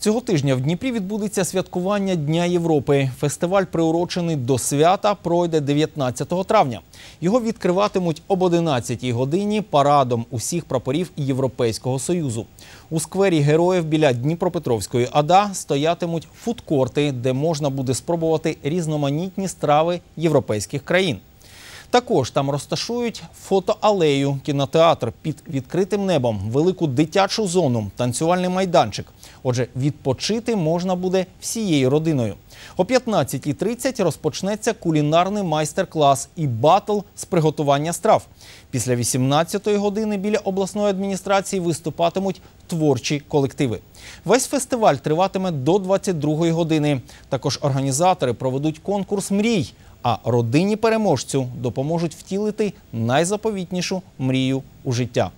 Цього тижня в Дніпрі відбудеться святкування Дня Європи. Фестиваль, приурочений до свята, пройде 19 травня. Його відкриватимуть об 11 годині парадом усіх прапорів Європейського Союзу. У сквері героїв біля Дніпропетровської АДА стоятимуть фудкорти, де можна буде спробувати різноманітні страви європейських країн. Також там розташують фотоалею, кінотеатр під відкритим небом, велику дитячу зону, танцювальний майданчик. Отже, відпочити можна буде всією родиною. О 15.30 розпочнеться кулінарний майстер-клас і батл з приготування страв. Після 18-ї години біля обласної адміністрації виступатимуть творчі колективи. Весь фестиваль триватиме до 22-ї години. Також організатори проведуть конкурс мрій, а родині переможцю допоможуть втілити найзаповітнішу мрію у життя.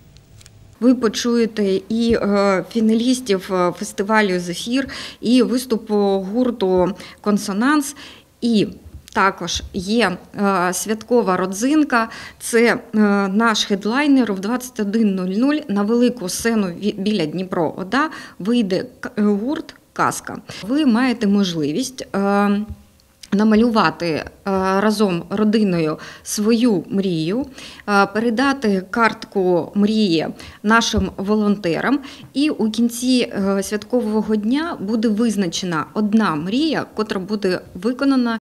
Ви почуєте і е, фіналістів е, фестивалю Зефір, і виступу гурту Консонанс. І також є е, святкова родзинка. Це наш хедлайнер в 21.00 на велику сцену біля Дніпро ОДА вийде гурт Казка. Ви маєте можливість. Намалювати е, разом родиною свою мрію, е, передати картку мрії нашим волонтерам, і у кінці е, святкового дня буде визначена одна мрія, котра буде виконана